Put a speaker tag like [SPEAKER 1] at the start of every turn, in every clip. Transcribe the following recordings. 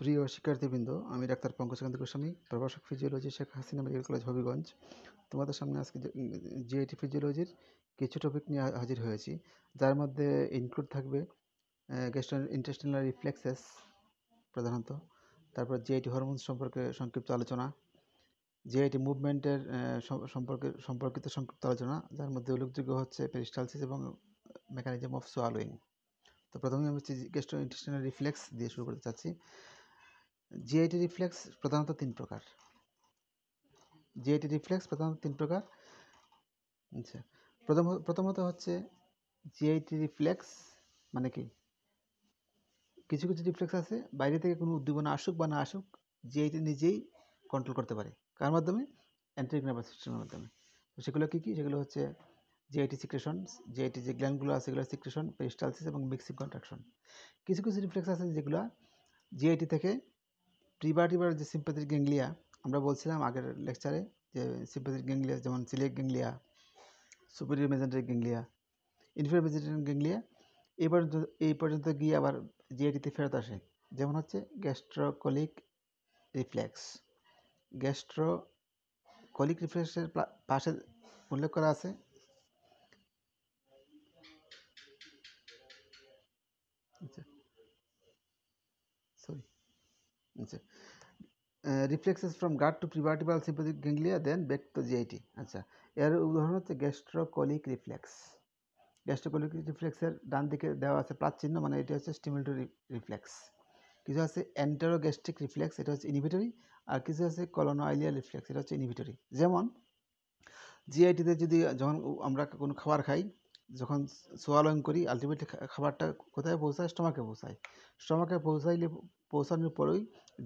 [SPEAKER 1] প্রিয় শিক্ষার্থীবৃন্দ, আমি ডাক্তার পঙ্কজকান্ত গোস্বামী, প্রভাষক physiology Sheikh Hasina medical college Habiganj. তোমাদের সামনে আজকে জিআইটি ফিজিওলজির কিছু টপিক নিয়ে হাজির হয়েছি। যার মধ্যে ইনক্লুড থাকবে গ্যাস্ট্রো ইন্টেস্টিনাল রিফ্লেক্সেস প্রধানত, তারপর জিআইটি হরমোন সম্পর্কে সংক্ষিপ্ত আলোচনা জিআইটি মুভমেন্টের সম্পর্কে, সম্পর্কিত সংক্ষিপ্ত আলোচনা, যার মধ্যে উল্লেখযোগ্য হচ্ছে পেরিস্টালসিস এবং মেকানিজম অফ সোয়ালোয়িং তো প্রথমে আমি হচ্ছে গ্যাস্ট্রো ইন্টেস্টিনাল রিফ্লেক্স দিয়ে শুরু করতে চাচ্ছি। জিআইটি রিফ্লেক্স প্রধানত তিন প্রকার। জিআইটি রিফ্লেক্স প্রধানত তিন প্রকার। আচ্ছা প্রথম, প্রথমত হচ্ছে জিআইটি রিফ্লেক্স মানে কি? কিছু কিছু রিফ্লেক্স আছে, বাইরে থেকে কোনো উদ্দীপনা আসুক বা না আসুক জিআইটি নিজেই কন্ট্রোল করতে পারে। কার মাধ্যমে? অ্যান্ট্রিক নার্ভাস সিস্টেমের মাধ্যমে। তো সেগুলো কী কী? সেগুলো হচ্ছে জিআইটি সিক্রেশন জিআইটি যে গ্ল্যান্ডগুলো আছে সেগুলো সিক্রেশন পেরিস্টালসিস এবং মিক্সিং কন্ট্রাকশন কিছু কিছু রিফ্লেক্স আছে যেগুলো জিআইটি থেকে প্রিভার্টিভার যে সিম্পাথিক গ্যাংলিয়া আমরা বলছিলাম আগের লেকচারে যে সিম্পাথিক গ্যাংলিয়া যেমন coeliac ganglia superior mesenteric ganglia inferior mesenteric ganglia এই পর্যন্ত এই পর্যন্ত গিয়ে আবার জিআইটিতে ফেরত আসে। যেমন হচ্ছে গ্যাস্ট্রোকলিক রিফ্লেক্স গ্যাস্ট্রোকলিক রিফ্লেক্সের পাশে উল্লেখ করা আছে। আচ্ছা। সরি আচ্ছা। Reflexes from gut to prevertebral sympathetic ganglia then back to GIT আচ্ছা এর উদাহরণ হচ্ছে গ্যাস্ট্রোকলিক রিফ্লেক্স গ্যাস্ট্রোকলিক রিফ্লেক্সের ডান দিকে দেওয়া আছে প্লাস চিহ্ন মানে এটি হচ্ছে স্টিমুলেটরি রিফ্লেক্স কিছু আছে অ্যান্টারোগ্যাস্ট্রিক রিফ্লেক্স এটা হচ্ছে ইনহিবিটরি আর কিছু আছে কলোনোআইলিয়াল রিফ্লেক্স এটা হচ্ছে ইনহিবিটরি যেমন জিআইটিতে যদি যখন আমরা কোনো খাবার খাই, যখন সোয়ালং করি আলটিমেটলি খাবারটা কোথায় পৌঁছায়? স্টমাকে পৌঁছায়। স্টমাকে পৌঁছাইলে পৌঁছানোর পরেই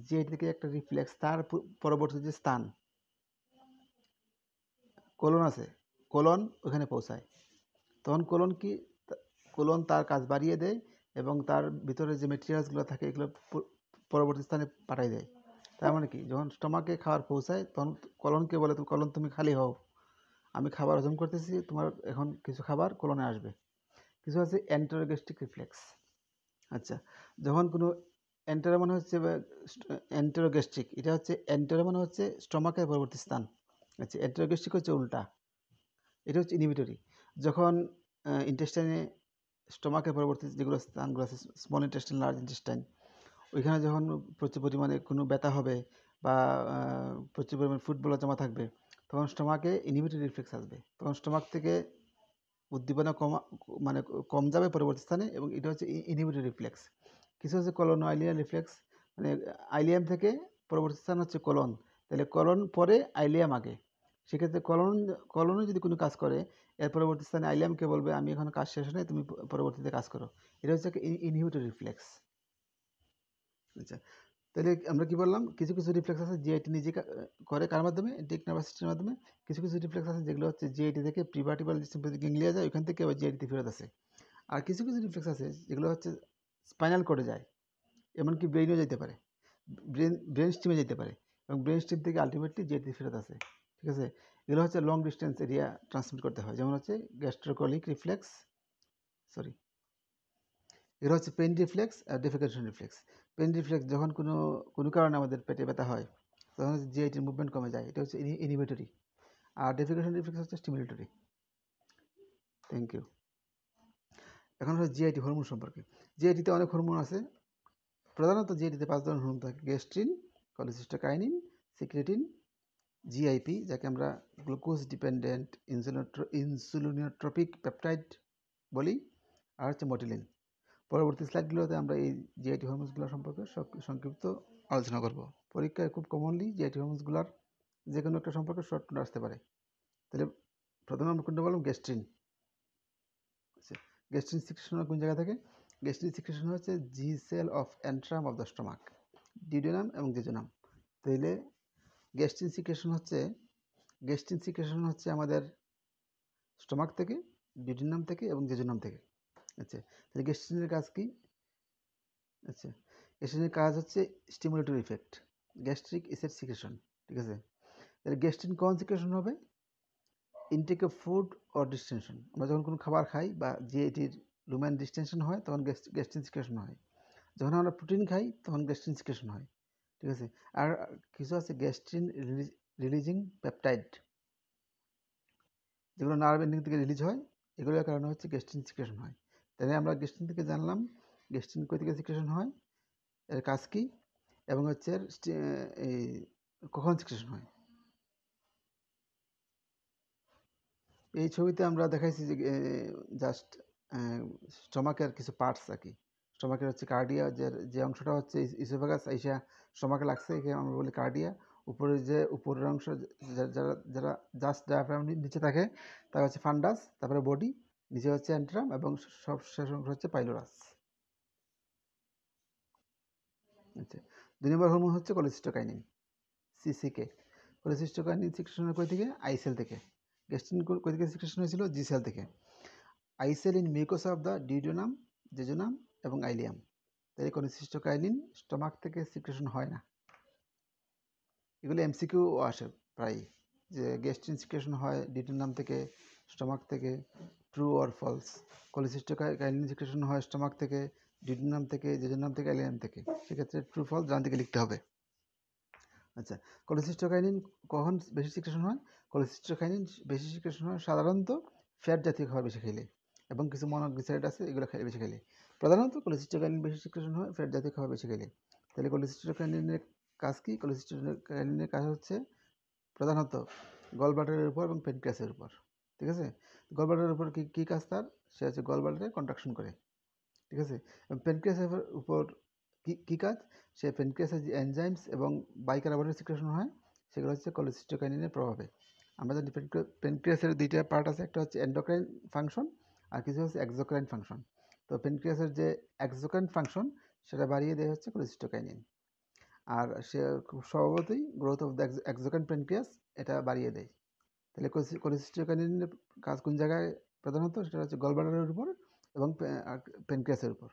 [SPEAKER 1] যে থেকে একটা রিফ্লেক্স তার পরবর্তী যে স্থান কোলন আছে কোলন ওখানে পৌঁছায়। তখন কোলন কি? কোলন তার কাজ বাড়িয়ে দেয় এবং তার ভিতরে যে মেটেরিয়ালসগুলো থাকে, এগুলো পরবর্তী স্থানে পাঠাই দেয়। তার মানে কি? যখন স্টমাকে খাবার পৌঁছায়, তখন কলনকে বলে তুমি কলন তুমি খালি হও। আমি খাবার হজম করতেছি, তোমার এখন কিছু খাবার কলনে আসবে। কিছু আছে অ্যান্টারোগ্যাস্ট্রিক রিফ্লেক্স আচ্ছা যখন কোনো অ্যান্টারো মানে হচ্ছে অ্যান্টারোগ্যাস্ট্রিক এটা হচ্ছে অ্যান্টারো মানে হচ্ছে স্টমাকের পরবর্তী স্থান। আচ্ছা অ্যান্টারোগ্যাস্ট্রিক হচ্ছে উল্টা, এটা হচ্ছে ইনহিবিটরি যখন ইন্টেস্টাইনে স্টমাকের পরবর্তী যেগুলো স্থানগুলো আছে স্মল ইন্টেস্টাইন লার্জ ইন্টেস্টাইন ওইখানে যখন প্রচুর পরিমাণে কোনো ব্যথা হবে বা প্রচুর পরিমাণে ফুটবল জমা থাকবে, তখন স্টমাকে ইনহিবিটরি রিফ্লেক্স আসবে। তখন স্টমাক থেকে উদ্দীপনা কমা মানে কম যাবে পরবর্তী স্থানে এবং এটা হচ্ছে ইনহিবিটরি রিফ্লেক্স কিছু হচ্ছে কলন আইলিয়ান রিফ্লেক্স মানে আইলিয়াম থেকে পরবর্তী স্থান হচ্ছে কলন তাহলে কলন পরে আইলিয়াম আগে। সেক্ষেত্রে কলন কলনে যদি কোনো কাজ করে, এর পরবর্তী স্থানে আইলিয়ামকে বলবে, আমি এখন কাজ শেষ নেই তুমি পরবর্তীতে কাজ করো। এটা হচ্ছে ইনহিবিটরি রিফ্লেক্স আচ্ছা তাহলে আমরা কি বললাম? কিছু কিছু রিফ্লেক্স আছে জিআইটি নিজে করে কার মাধ্যমে? টেক নার্ভাস সিস্টেমের মাধ্যমে। কিছু কিছু রিফ্লেক্স আছে যেগুলো হচ্ছে জিআইটি থেকে প্রিভার্টিবাল সিম্পাথিক গ্যাংলিয়া যায়, ওইখান থেকে আবার জিআইটিতে ফেরত আসে। আর কিছু কিছু রিফ্লেক্স আছে যেগুলো হচ্ছে স্পাইনাল কোডে যায়, এমনকি ব্রেইনও যেতে পারে ব্রেন ব্রেন স্টিমে যেতে পারে এবং ব্রেন স্টিম থেকে আলটিমেটলি জিআইটি ফেরত আসে, ঠিক আছে? এগুলো হচ্ছে লং ডিস্টেন্স এরিয়া ট্রান্সমিট করতে হয়, যেমন হচ্ছে গ্যাস্ট্রোকলিক রিফ্লেক্স সরি এগুলো হচ্ছে পেন রিফ্লেক্স আর ডেফিকেশন রিফ্লেক্স পেন রিফ্লেক্স যখন কোনো কোনো কারণে আমাদের পেটে ব্যথা হয়, তখন হচ্ছে জিআইটির মুভমেন্ট কমে যায়, এটা হচ্ছে ইনিভেটরি আর ডেফিকেশন রিফ্লেক্স হচ্ছে স্টিমুলেটরি থ্যাংক ইউ এখন হচ্ছে জিআইটি হরমোন সম্পর্কে। জিআইটিতে অনেক হরমোন আছে। প্রধানত জিআইটিতে পাঁচ ধরনের হরমোন থাকে। গ্যাস্ট্রিন কলিসিস্টোকাইনিন সিক্রেটিন জিআইপি যাকে আমরা গ্লুকোজ ডিপেন্ডেন্ট ইনসুলিনোট্রপিক পেপটাইড বলি, আর হচ্ছে মটিলিন পরবর্তী স্লাইডগুলোতে আমরা এই জিআইটি হরমোনসগুলো সম্পর্কে সংক্ষিপ্ত আলোচনা করব। পরীক্ষায় খুব কমনলি জিআইটি হরমোনসগুলোর যে কোনো একটা সম্পর্কে শর্ট আসতে পারে। তাহলে প্রথমে আমরা কোনটা বললাম? গ্যাস্ট্রিন আচ্ছা। গ্যাস্ট্রিন সিক্রেশন কোন জায়গা থেকে? গ্যাস্ট্রিন সিক্রেশন হচ্ছে G cell of antrum of the stomach duodenum এবং জেজোনাম তাইলে গ্যাস্ট্রিন সিক্রেশন হচ্ছে গ্যাস্ট্রিন সিক্রেশন হচ্ছে আমাদের স্টমাক থেকে ডিউডেনাম থেকে এবং জেজোনাম থেকে। আচ্ছা তাহলে গ্যাস্ট্রিনের কাজ কি? আচ্ছা গ্যাস্ট্রিনের কাজ হচ্ছে stimulatory effect gastric acid secretion ঠিক আছে? তাহলে গ্যাস্ট্রিন কখন সিক্রেশন হবে? Intake of food or distension আমরা যখন কোনো খাবার খাই বা যে এটির লুমেন ডিস্টেনশন হয়, তখন গ্যাস্ট্রিন সিক্রেশন হয়। যখন আমরা প্রোটিন খাই, তখন গ্যাস্ট্রিন সিক্রেশন হয়। ঠিক আছে? আর কিছু আছে গ্যাস্ট্রিন রিলিজিং পেপটাইড যেগুলো নার্ভ এন্ডিং থেকে রিলিজ হয়, এগুলোর কারণে হচ্ছে গ্যাস্ট্রিন সিক্রেশন হয়। তাহলে আমরা গ্যাস্ট্রিন থেকে জানলাম গ্যাস্ট্রিন কই থেকে সিক্রেশন হয়, এর কাজ কী, এবং হচ্ছে এই কখন সিক্রেশন হয়। এই ছবিতে আমরা দেখাইছি যে জাস্ট স্টমাকের কিছু পার্টস আর কি স্টমাকের হচ্ছে কার্ডিয়া যে যে অংশটা হচ্ছে ইসোফাগাস আইসা স্টমাকে লাগছে, একে আমরা বলি কার্ডিয়া উপরে যে, উপরের অংশ যারা যারা জাস্ট ডায়াফ্রাম নিচে থাকে, তারা হচ্ছে ফান্ডাস তারপরে বডি নিচে হচ্ছে অ্যান্ট্রাম এবং সব শেষ অংশ হচ্ছে পাইলোরাস আচ্ছা দুই নম্বর হরমোন হচ্ছে কোলেসিস্টোকাইনিন সিসিকে কোলেসিস্টোকাইনিন সিক্রেশন কই থেকে? আইসেল থেকে। গ্যাস্ট্রিন কই থেকে সিক্রেশন হয়েছিল? জি সেল থেকে। I cell in mucosa of the duodenum jejunum এবং আইলিয়াম তাই কোলেসিস্টোকাইনিন স্টমাক থেকে সিক্রেশন হয় না। এগুলো এমসিকিউ আসে প্রায় যে গ্যাস্ট্রিন সিক্রেশন হয় ডিউডোনাম থেকে, স্টমাক থেকে true or false cholecystokinin secretion হয় স্টমাক থেকে ডিউডোনাম থেকে জেজোনাম থেকে আইলিয়াম থেকে। সেক্ষেত্রে ট্রু ফলস ডান থেকে লিখতে হবে। আচ্ছা কোলেসিস্টোকাইনিন কখন বেশি সিক্রেশন হয়? কোলেসিস্টোকাইনিন বেশি সিক্রেশন হয় সাধারণত ফ্যাট জাতীয় খাবার বেশি খেলে এবং কিছু মনোগ্লিসাইড আছে, এগুলো খেলে বেশি খেলে। প্রধানত কোলেসিস্টোকাইনিন বেশি সিক্রেশন হয় ফ্যাট জাতীয় খাবার বেশি খেলে। তাহলে কোলেসিস্টোকাইনিনের কাজ কি? কোলেসিস্টোকাইনিনের কাজ হচ্ছে প্রধানত গলব্লাডারের উপর এবং পেনক্রিয়াসের উপর, ঠিক আছে? গলব্লাডারের উপর কী কী কাজ তার? সে হচ্ছে গলব্লাডারে কন্ট্রাকশন করে, ঠিক আছে? এবং পেনক্রিয়াসের উপর কী কাজ? সে পেনক্রিয়াসের যে এনজাইমস এবং বাইকার্বনের সিক্রেশন হয়, সেগুলো হচ্ছে কোলেসিস্টোকাইনিনের প্রভাবে। আমরা জানি পেনক্রিয়াসের দুইটা পার্ট আছে, একটা হচ্ছে এন্ডোক্রাইন ফাংশন আর কিছু হচ্ছে এক্সোক্রাইন ফাংশন তো পেনক্রিয়াসের যে এক্সোক্রাইন ফাংশন সেটা বাড়িয়ে দেয় হচ্ছে কোলেসিস্টোকাইনিন আর সে খুব স্বভাবতই growth of the exocrine pancreas এটা বাড়িয়ে দেয়। তাহলে কোলেসিস্টোকাইনিনের কাজ কোন জায়গায় প্রধানত? সেটা হচ্ছে গলব্লাডারের উপর এবং পেনক্রিয়াসের উপর।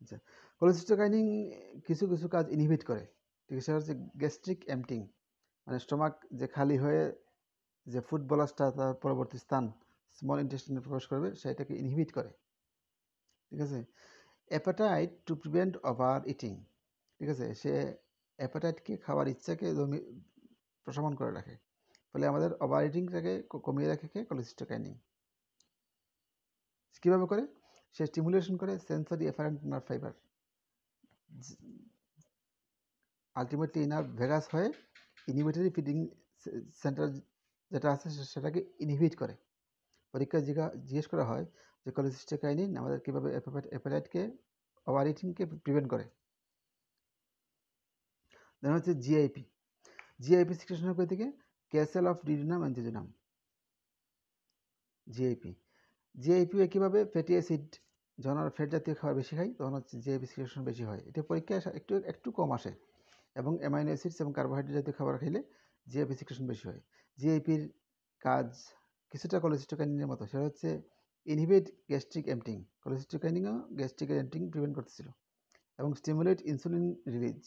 [SPEAKER 1] আচ্ছা কোলেসিস্টোকাইনিন কিছু কিছু কাজ ইনহিবিট করে ঠিক আছে হচ্ছে গ্যাস্ট্রিক এমটিং মানে স্টমাক যে খালি হয়ে, যে ফুড বলাসটা তার পরবর্তী স্থান স্মল ইন্টেস্টিনে প্রবেশ করবে সেটাকে ইনহিবিট করে ঠিক আছে? Appetite to prevent over eating ঠিক আছে? সে অ্যাপাটাইটকে খাওয়ার ইচ্ছাকে জমি প্রশমন করে রাখে ফলে আমাদের ওভার ইটিংটাকে কমিয়ে রাখে কে কোলেসিস্টোকাইনিন কীভাবে করে সে স্টিমুলেশন করে sensory afferent nerve fibre ultimately nerve vagus হয়ে ইনহিবিটরি ফিডিং সেন্টার যেটা আছে সেটাকে ইনহিবিট করে। পরীক্ষায় জিজ্ঞা, জিজ্ঞেস করা হয় যে কোলেসিস্টোকাইনিন আমাদের কীভাবে অ্যাপাটাইটকে ওভার ইটিংকে প্রিভেন্ট করে? দেন হচ্ছে জিআইপি জিআইপি সিক্রেশন করে থেকে K cell of duodenum and jejunum GIP GIP কীভাবে ফ্যাটি অ্যাসিড যখন আমরা ফ্যাট জাতীয় খাবার বেশি খাই, তখন হচ্ছে জিআইপি সিক্রেশন বেশি হয়। এটা পরীক্ষায় একটু একটু কম আসে এবং অ্যামাইনো অ্যাসিডস এবং কার্বোহাইড্রেট জাতীয় খাবার খেলে জিআইপি সিক্রেশন বেশি হয়। জিআইপির কাজ কিছুটা কোলেসিস্টোকাইনিনের মতো, সেটা হচ্ছে ইনহিবিট গ্যাস্ট্রিক এমটিং কোলেসিস্টোকাইনিনও গ্যাস্ট্রিক এমটিং প্রিভেন্ট করতেছিল এবং stimulate insulin release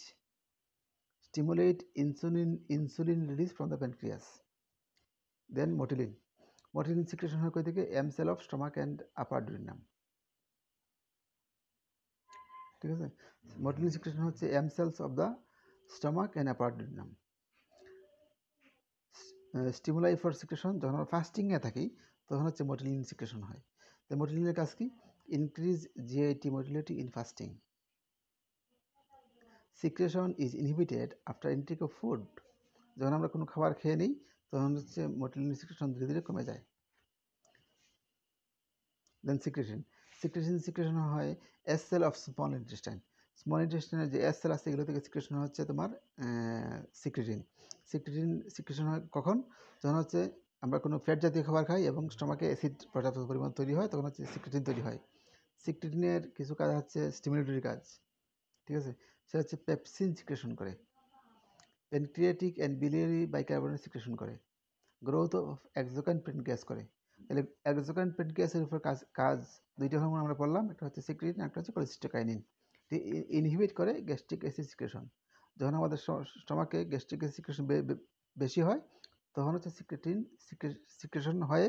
[SPEAKER 1] stimulate insulin insulin release from the pancreas then motilin motilin secretion হয় কই থেকে? M cell of stomach and upper duodenum ঠিক আছে? মোটিলিন সিক্রেশন হচ্ছে M cells of the stomach and upper stimuli for secretion যখন আমরা ফাস্টিংয়ে থাকি, তখন হচ্ছে মোটিলিন সিক্রেশন হয়। তো মোটিলিনের কাজ কি? Increase GIT motility in fasting secretion is inhibited after intake of food যখন আমরা কোনো খাবার খেয়ে নিই, তখন হচ্ছে মোটিলিন সিক্রেশন ধীরে ধীরে কমে যায়। দেন সিক্রেশন সিক্রেশন সিক্রেশন হয় S cell of small intestine small ইন্টেস্টাইনের যে এস সেল আছে, এগুলো থেকে সিক্রেশন হচ্ছে তোমার সিক্রেটিন সিক্রেটিন সিক্রেশন হয় কখন? যখন হচ্ছে আমরা কোনো ফ্যাট জাতীয় খাবার খাই এবং স্টমাকে অ্যাসিড পর্যাপ্ত পরিমাণ তৈরি হয়, তখন হচ্ছে সিক্রেটিন তৈরি হয়। সিক্রেটিনের কিছু কাজ হচ্ছে স্টিমুলেটরি কাজ, ঠিক আছে? সেটা হচ্ছে পেপসিন সিক্রেশন করে। Pancreatic and biliary bicarbonate secretion করে। গ্রোথ অফ এক্সোকান গ্যাস করে। তাহলে এক্সোকান প্যানক্রিয়াসের উপর কাজ কাজ দুইটা হরমোন আমরা পড়লাম, একটা হচ্ছে সিক্রেটিন একটা হচ্ছে কোলেসিস্টোকাইনিন ইনহিবিট করে গ্যাস্ট্রিক অ্যাসিড সিক্রেশন যখন আমাদের স্টমাকে গ্যাস্ট্রিক অ্যাসিড সিক্রেশন বেশি হয়, তখন হচ্ছে সিক্রেটিন সিক্রেশন হয়ে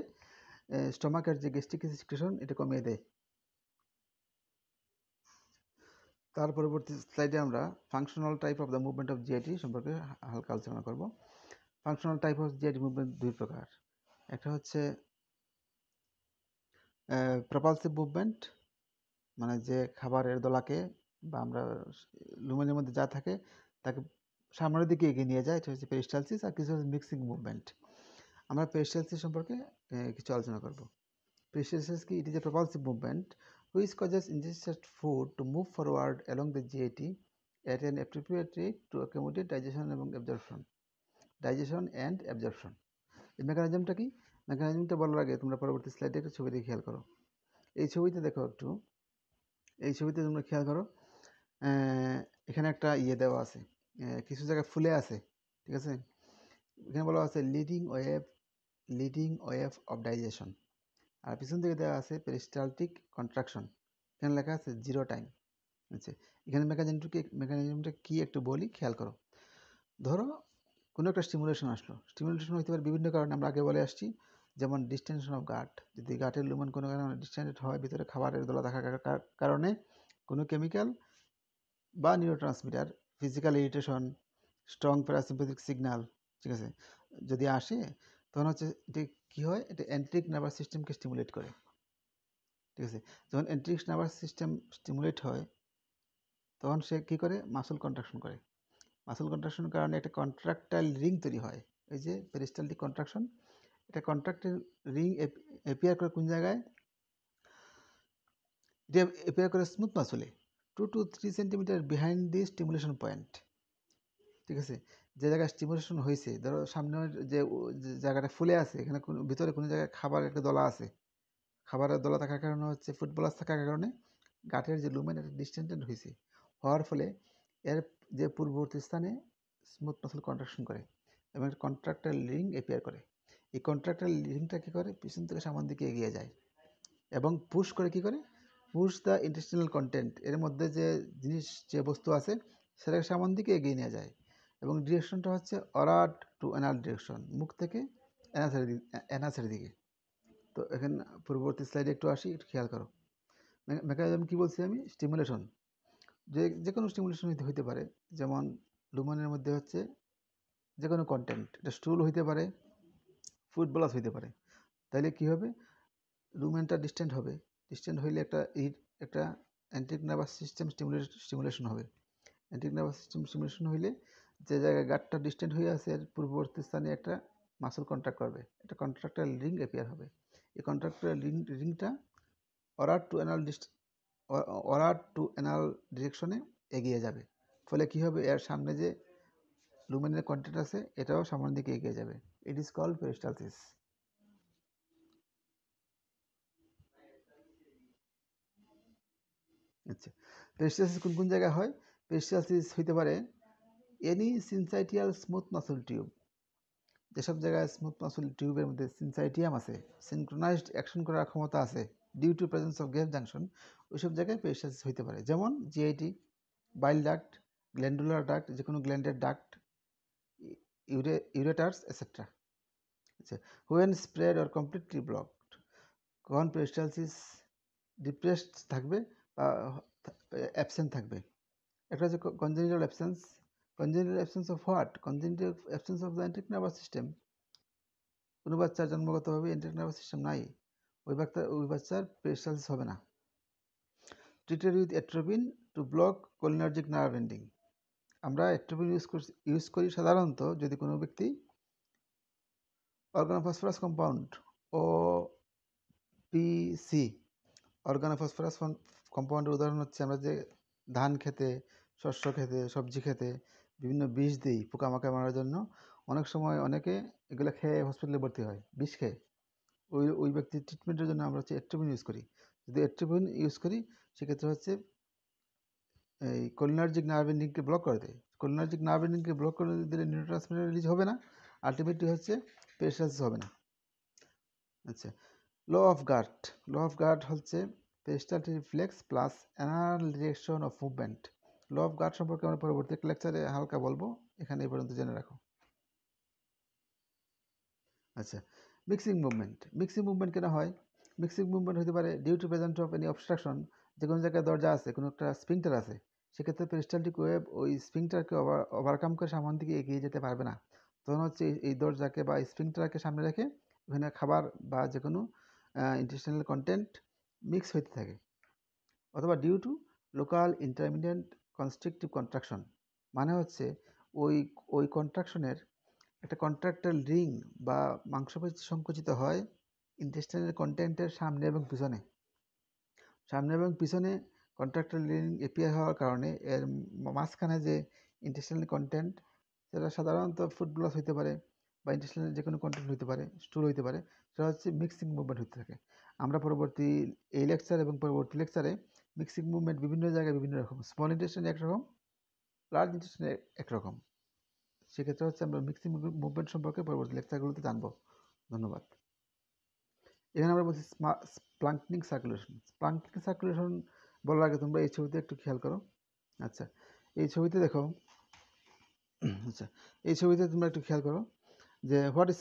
[SPEAKER 1] স্টমাকের যে গ্যাস্ট্রিক অ্যাসিড সিক্রেশন এটা কমিয়ে দেয়। তার পরবর্তী স্লাইডে আমরা functional type of the movement of GIT সম্পর্কে হালকা আলোচনা করব। Functional type of GIT movement দুই প্রকার। একটা হচ্ছে প্রপালসিভ মুভমেন্ট মানে যে খাবারের দলাকে বা আমরা লুমেনের মধ্যে যা থাকে তাকে সামনের দিকে এগিয়ে নিয়ে যায়। এটা হচ্ছে পেরিস্টালসিস আর কিছু হচ্ছে মিক্সিং মুভমেন্ট আমরা পেরিস্টালসিস সম্পর্কে কিছু আলোচনা করব। পেরিস্টালসিস কি? It is a propulsive movement which causes ingested food to move forward along the GAT at an appropriate rate to accommodate digestion এবং absorption digestion and absorption এই মেকানিজমটা কি? মেকানিজমটা বলার আগে তোমরা পরবর্তী স্লাইডে একটা ছবি দিয়ে খেয়াল করো। এই ছবিতে দেখো একটু। এই ছবিতে তোমরা খেয়াল করো এখানে একটা ইয়ে দেওয়া আছে কিছু জায়গায় ফুলে আছে, ঠিক আছে? এখানে বলা আছে leading wave leading wave of digestion আর পিছন দিকে দেওয়া আছে পেরিস্টালটিক কন্ট্রাকশন এখানে লেখা আছে জিরো টাইম আচ্ছা এখানে মেকানিজমটাকে মেকানিজমটা কী একটু বলি, খেয়াল করো। ধরো কোনো একটা স্টিমুলেশন আসলো। স্টিমুলেশন হতে পারে বিভিন্ন কারণে, আমরা আগে বলে আসছি। যেমন ডিস্টেনশন অফ গাট যদি গাটের লুমন কোনো কারণে ডিস্টেন্ট হয়, ভিতরে খাবারের দলা থাকার কারণে কোনো কেমিক্যাল বা neurotransmitter physical irritation strong parasympathetic signal ঠিক আছে, যদি আসে, তখন হচ্ছে এটি কী হয়? এটা অ্যান্ট্রিক নার্ভাস সিস্টেমকে স্টিমুলেট করে। ঠিক আছে, যখন অ্যান্ট্রিক নার্ভাস সিস্টেম স্টিমুলেট হয়, তখন সে কী করে? মাসল কন্ট্রাকশন করে। মাসল কন্ট্রাকশনের কারণে একটা কন্ট্রাক্টাইল রিং তৈরি হয়। এই যে পেরিস্টালটিক কন্ট্রাকশন এটা কন্ট্রাক্টাইল রিং এপিয়ার করে কোন জায়গায়? এটা এপিয়ার করে smooth মাসলে two to three centimetre behind the stimulation point ঠিক আছে? যে জায়গায় স্টিমুলেশন হয়েছে ধরো সামনের যে জায়গাটা ফুলে আছে, এখানে কোনো, ভিতরে কোনো জায়গায় খাবার একটা দলা আছে। খাবারের দলা থাকার কারণে হচ্ছে ফুটবলার থাকার কারণে গাঠের যে লুমেন এটা ডিস্টেন্টেড হয়েছে হওয়ার ফলে এর যে পূর্ববর্তী স্থানে স্মুথ মাসল কন্ট্রাকশন করে এবং কন্ট্রাক্টার রিং এপিয়ার করে। এই কন্ট্রাক্টার রিংটা কী করে? পিছন থেকে সামন দিকে এগিয়ে যায়। এবং পুশ করে কি করে? পুশ দ্য ইন্টেস্টিনাল কন্টেন্ট এর মধ্যে যে জিনিস, যে বস্তু আছে, সেটাকে সামন দিকে এগিয়ে নিয়ে যায়। এবং ডিরেকশনটা হচ্ছে অরাট টু অ্যানাল ডিরেকশন মুখ থেকে অ্যানাসের দিকে অ্যানাসের দিকে। তো এখানে, পূর্ববর্তী স্লাইডে একটু আসি, একটু খেয়াল করো। মেকানিজম কী বলছি আমি? স্টিমুলেশন যে যে কোনো স্টিমুলেশন হইতে পারে। যেমন লুমনের মধ্যে হচ্ছে যে কোনো কন্টেন্ট এটা স্টুল হইতে পারে। ফুটবলাস হইতে পারে। তাইলে কী হবে? লুমেনটা ডিস্টেন্ট হবে। ডিস্টেন্ট হইলে একটা একটা অ্যান্টিক নার্ভাস সিস্টেম স্টিমুলেশন হবে। অ্যান্টিক নার্ভাস সিস্টেম স্টিমুলেশন হইলে যে জায়গায় গাটটা ডিস্টেন্ট হয়ে আছে, এর পূর্ববর্তী স্থানে একটা মাসল কন্ট্রাক্ট করবে। একটা কন্ট্রাক্টার রিং অ্যাপিয়ার হবে। এই কন্ট্রাক্টার রিং রিংটা অরার টু অ্যানাল ডিস্ট অরার টু অ্যানাল ডিরেকশনে এগিয়ে যাবে। ফলে কি হবে? এর সামনে যে লুমেনের কন্টেন্ট আছে, এটাও সামনের দিকে এগিয়ে যাবে। ইট ইজ কল্ড পেরিস্টালসিস আচ্ছা পেরিস্টালসিস কোন কোন জায়গায় হয়? পেরিস্টালসিস হইতে পারে any syncytial smooth muscle tube যেসব জায়গায় স্মুথ মাসল টিউবের মধ্যে সিনসাইটিয়াম আছে সিনক্রোনাইজড অ্যাকশন করার ক্ষমতা আছে due to presence of gap junction ওইসব জায়গায় পেরিস্টালসিস হইতে পারে। যেমন GIT bile duct glandular duct যে কোনো গ্ল্যান্ডের ডাক্ট ইউরে ইউরেটার্স এসেট্রা আচ্ছা when spread or completely blocked কখন পেরিস্টালসিস ডিপ্রেসড থাকবে বা অ্যাবসেন্ট থাকবে। একটা হচ্ছে congenital absence congenital absence of what congenital absence of the enteric nervous system কোনো বাচ্চার জন্মগতভাবে এন্ট্রিক নার্ভাস সিস্টেম নাই। ওই বাচ্চার ওই বাচ্চার পেরিস্টালসিস হবে না। Treated with atropine to block cholinergic nerve ending আমরা এট্রোপিন ইউজ করি ইউজ করি সাধারণত যদি কোনো ব্যক্তি organophosphorus compound O PC organophosphorus কম্পাউন্ডের উদাহরণ হচ্ছে আমরা যে ধান খেতে, শস্য খেতে, সবজি খেতে বিভিন্ন বিষ দিই পোকামাকা মারার জন্য, অনেক সময় অনেকে এগুলো খেয়ে হসপিটালে ভর্তি হয়, বিষ খেয়ে। ওই ওই ব্যক্তির ট্রিটমেন্টের জন্য আমরা হচ্ছে এট্রোপিন ইউজ করি। যদি এট্রোপিন ইউজ করি, সেক্ষেত্রে হচ্ছে এই কোলিনার্জিক নার্ভ এন্ডিংকে ব্লক করে দেয়। কোলিনার্জিক নার্ভ এন্ডিংকে ব্লক করে দিলে নিউরোট্রান্সমিটার রিলিজ হবে না আলটিমেটলি হচ্ছে পেরিস্টালসিস হবে না। আচ্ছা law of gut law of gut হচ্ছে peristaltic reflex plus anal of movement law of gut সম্পর্কে আমরা পরবর্তী লেকচারে হালকা বলব, এখানে এই পর্যন্ত জেনে রাখো। আচ্ছা মিক্সিং মুভমেন্ট মিক্সিং মুভমেন্ট কেন হয়? মিক্সিং মুভমেন্ট হতে পারে due to present of any obstruction যে কোনো জায়গায় দরজা আছে, কোনো একটা স্প্রিংটার আছে সেক্ষেত্রে পেরিস্টালটিক ওয়েব ওই স্প্রিংটারকে ওভার, ওভারকাম করে সামনের দিকে এগিয়ে যেতে পারবে না। তখন হচ্ছে এই- দরজাকে বা স্প্রিংটারকে সামনে রেখে ওখানে খাবার বা যে কোনো ইন্টারস্টেনাল কন্টেন্ট মিক্স হইতে থাকে। অথবা due to local intermediate constrictive contraction মানে হচ্ছে ওই ওই কন্ট্রাকশনের একটা কন্ট্রাক্টাল রিং বা মাংসপেশি সংকুচিত হয় ইন্টেস্টাইনাল কন্টেন্টের সামনে এবং পিছনে। সামনে এবং পিছনে কন্ট্রাক্টাল রিং এপিয়ার হওয়ার কারণে এর মাঝখানে যে ইন্টেস্টাইনাল কন্টেন্ট সেটা সাধারণত ফুড ব্লস হতে পারে বা ইন্টেস্টাইনাল যে কোনো কন্টেন্ট হতে পারে স্টুল হতে পারে, সেটা হচ্ছে মিক্সিং মুভমেন্ট হতে থাকে। আমরা পরবর্তী এই লেকচার এবং পরবর্তী লেকচারে মিক্সিং মুভমেন্ট বিভিন্ন জায়গায় বিভিন্ন রকম স্মল ইন্টেস্টাইন একরকম লার্জ ইন্টেস্টাইন একরকম। সেক্ষেত্রে হচ্ছে আমরা মিক্সিং মুভমেন্ট সম্পর্কে পরবর্তী লেকচারগুলোতে জানব। ধন্যবাদ। এখানে আমরা বলছি স্প্লাঙ্কনিং সার্কুলেশন স্প্লাঙ্কনিং সার্কুলেশন বলার আগে তোমরা এই ছবিতে একটু খেয়াল করো। আচ্ছা এই ছবিতে দেখো আচ্ছা এই ছবিতে তোমরা একটু খেয়াল করো যে হোয়াট ইজ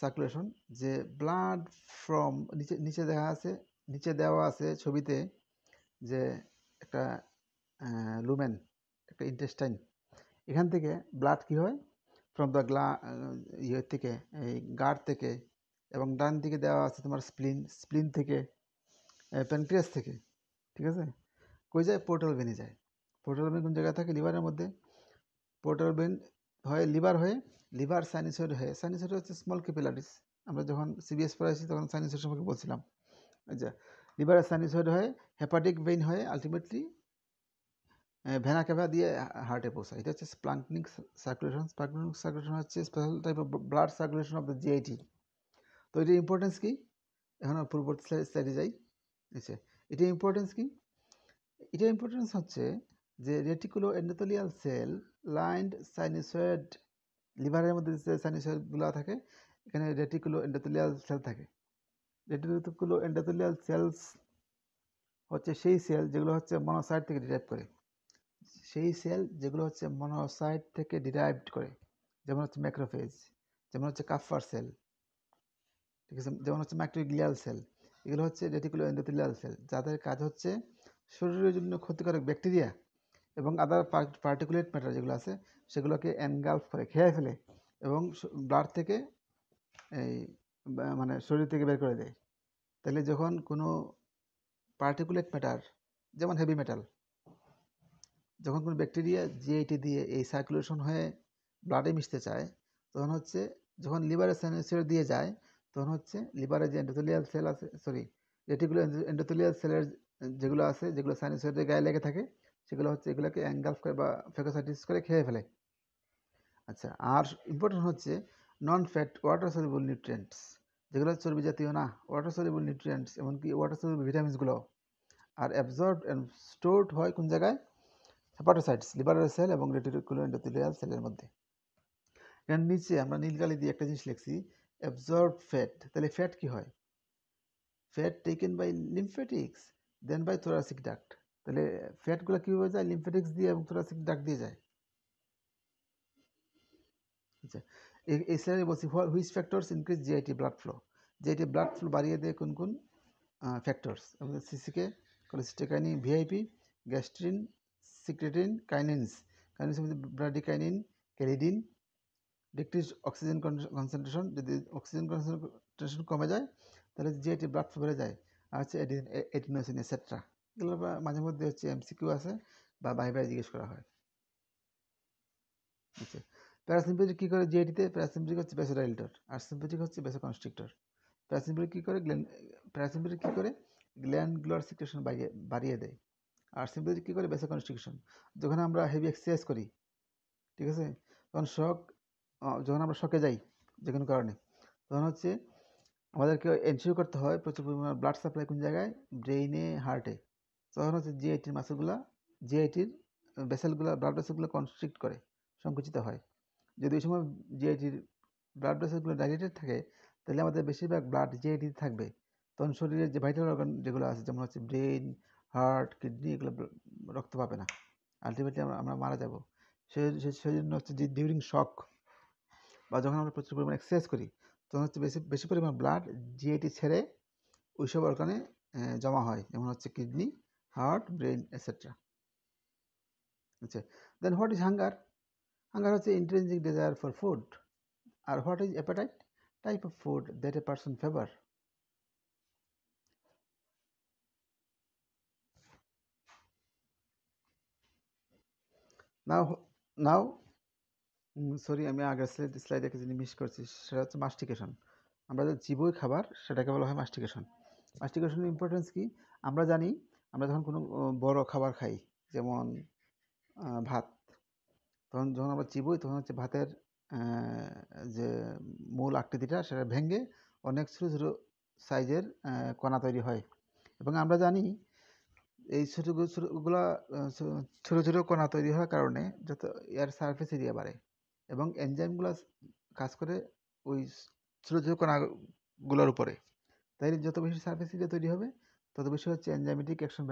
[SPEAKER 1] সার্কুলেশন? যে ব্লাড ফ্রম নিচে নিচে দেখা আছে, নিচে দেওয়া আছে ছবিতে যে একটা লুমেন, একটা ইন্টেস্টাইন। এখান থেকে ব্লাড কি হয়? ফ্রম দ্য গ্লা ইয়ে থেকে, এই গার্ড থেকে এবং ডান দিকে দেওয়া আছে তোমার স্প্লিন স্প্লিন থেকে প্যানক্রিয়াস থেকে। ঠিক আছে? কই যায়? পোর্টাল ভেনে যায়। পোর্টাল ভেন কোন জায়গায় থাকে? লিভারের মধ্যে। পোর্টাল ভেন হয় লিভার হয়ে লিভার সাইনিসয়েড হয়ে। সাইনিসয়েড হচ্ছে স্মল ক্যাপিলারিস আমরা যখন সিবিএস পড়াইছি তখন সাইনিসয়েড সম্পর্কে বলছিলাম। আচ্ছা লিভারের সাইনিসয়েড হয়ে হেপাটিক ভেইন হয়ে আলটিমেটলি ভেনা ক্যাভা দিয়ে হার্টে পৌঁছায়। এটা হচ্ছে স্প্লাঙ্কনিক সার্কুলেশন স্প্লাঙ্কনিক সার্কুলেশন হচ্ছে special type of blood circulation of the GIT তো এটার ইম্পর্টেন্স কি? এখন পূর্ববর্তী স্লাইডে যাই। আচ্ছা এটার ইম্পর্টেন্স কি? এটা ইম্পর্টেন্স হচ্ছে যে reticulo endothelial cell lined sinusoid লিভারের মধ্যে যে সাইনিসয়েডগুলো থাকে, এখানে রেটিকুলো এন্ডোথেলিয়াল সেল থাকে। রেটিকুলো এন্ডোথেলিয়াল সেলস হচ্ছে সেই সেল যেগুলো হচ্ছে মনোসাইট থেকে ডিরাইভ করে। সেই সেল যেগুলো হচ্ছে মনোসাইট থেকে ডিরাইভড করে, যেমন হচ্ছে ম্যাক্রোফেজ যেমন হচ্ছে কাফার সেল ঠিক আছে? যেমন হচ্ছে ম্যাক্রোগ্লিয়াল সেল এগুলো হচ্ছে রেটিকুলো এন্ডোথেলিয়াল সেল যাদের কাজ হচ্ছে শরীরের জন্য ক্ষতিকারক ব্যাকটেরিয়া এবং আদার পার্টিকুলেট ম্যাটার যেগুলো আছে, সেগুলোকে এনগালফ করে, খেয়ে ফেলে এবং ব্লাড থেকে এই মানে শরীর থেকে বের করে দেয়। তাহলে যখন কোনো পার্টিকুলেট ম্যাটার যেমন হেভি মেটাল যখন কোনো ব্যাকটেরিয়া জিআইটি দিয়ে এই সার্কুলেশন হয়ে ব্লাডে মিশতে চায়, তখন হচ্ছে যখন লিভারে সাইনোসিড দিয়ে যায় তখন হচ্ছে লিভারে যে এন্ডোথেলিয়াল সেল আছে সরি রেটিকুলো এন্ডোথেলিয়াল সেলের যেগুলো আছে, যেগুলো সাইনোসিডের গায়ে লেগে থাকে, সেগুলো হচ্ছে এগুলোকে অ্যাঙ্গালফ করে বা ফেকোসাইটিস করে খেয়ে ফেলে। আচ্ছা আর ইম্পর্টেন্ট হচ্ছে non fat water soluble nutrients যেগুলো চর্বি জাতীয় না ওয়াটার সলিবল নিউট্রিয়েন্টস এমনকি ওয়াটার সলিবল ভিটামিনসগুলো আর অ্যাবজর্ব অ্যান্ড স্টোরড হয় কোন জায়গায়? হেপাটোসাইটস লিভারের সেল এবং রেটিকুলো এন্ডোথেলিয়াল সেলের মধ্যে। এর নিচে আমরা নীলকালি দিয়ে একটা জিনিস লিখছি অ্যাবজর্ব ফ্যাট তাহলে ফ্যাট কি হয়? Fat taken by lymphatics then by thoracic duct তাহলে ফ্যাটগুলো কীভাবে যায়? লিমফেটিক্স দিয়ে এবং থোরাসিক ডাক্ট দিয়ে যায়। আচ্ছা স্যারে বলছি which factors increase GIT blood flow GIT blood flow বাড়িয়ে দেয় কোন কোন ফ্যাক্টরস আমাদের সিসিকে cholecystokinin VIP gastrin secretin kinins kinins bradykinin kallidin decrease oxygen concentration যদি অক্সিজেন কনসেন্ট্রেশন কমে যায়, তাহলে জিআইটি ব্লাড বেড়ে যায়, আর হচ্ছে এডিনোসিন এসেট্রা এগুলো মাঝে মধ্যে হচ্ছে এমসিকিউ আছে বা বাই বাই জিজ্ঞেস করা হয়। আচ্ছা প্যারাসিম্পেটিক কী করে জিআইটিতে প্যারাসিম্পেটিক হচ্ছে বেসোডাইলেটর আর সিম্পেটিক হচ্ছে বেসোকনস্ট্রিক্টর প্যারাসিম্পেটিক কী করে? গ্ল্যান্ড প্যারাসিম্পেটিক কী করে? গ্ল্যান্ড গ্ল্যান্ডগুলার সিকুয়েশন বাড়িয়ে বাড়িয়ে দেয়। আর সিম্পেটিক কী করে? বেসোকনস্ট্রিকশন যখন আমরা হেভি এক্সারসাইজ করি, ঠিক আছে? তখন শক যখন আমরা শকে যাই, যে কোনো কারণে, তখন হচ্ছে আমাদেরকে এনশিওর করতে হয় প্রচুর পরিমাণে ব্লাড সাপ্লাই কোন জায়গায়? ব্রেইনে হার্টে তখন হচ্ছে জিআইটির মাসেলগুলো জিআইটির ভেসেলগুলো ব্লাড ভেসেলগুলো কনস্ট্রিক্ট করে, সংকুচিত হয়। যদি ওই সময় জিআইটির ব্লাড ভেসেলগুলো ডাইলেটেড থাকে, তাহলে আমাদের বেশিরভাগ ব্লাড জিআইটি থাকবে। তখন শরীরের যে ভাইটাল অর্গান যেগুলো আছে, যেমন হচ্ছে ব্রেন হার্ট কিডনি এগুলো রক্ত পাবে না। আলটিমেটলি আমরা আমরা মারা যাব। সেই- সেই জন্য হচ্ছে যে ডিউরিং শক বা যখন আমরা প্রচুর পরিমাণে এক্সারসাইজ করি, তখন হচ্ছে বেশি বেশি পরিমাণ ব্লাড জিআইটি ছেড়ে ওইসব অর্গানে জমা হয়। যেমন হচ্ছে কিডনি হার্ট ব্রেন এসেট্রা আচ্ছা then what is hunger hunger হচ্ছে intrinsic desire for food R what is appetite type of food that a person favour now now sorry আমি আগের স্লাইড স্লাইডে একটা জিনিস মিস করছি, সেটা হচ্ছে মাস্টিকেশন আমরা যে চিবই খাবার, সেটাকে বলা হয় মাস্টিকেশন মাস্টিকেশনের ইম্পর্টেন্স কি? আমরা জানি, আমরা যখন কোনো বড় খাবার খাই, যেমন ভাত, তখন যখন আমরা চিবই তখন হচ্ছে ভাতের যে মূল আকৃতিটা, সেটা ভেঙে অনেক ছোটো ছোটো সাইজের কণা তৈরি হয়। এবং আমরা জানি, এই ছোটো ছোটোগুলা ছোটো ছোটো কণা তৈরি হওয়ার কারণে যত এর সারফেস এরিয়া বাড়ে। এবং এনজাইমগুলো কাজ করে ওই ছোটো ছোটো কণাগুলোর উপরে। তাই যত বেশি সারফেস এরিয়া তৈরি হবে, তত বেশি হচ্ছে এনজাইমেটিক অ্যাকশন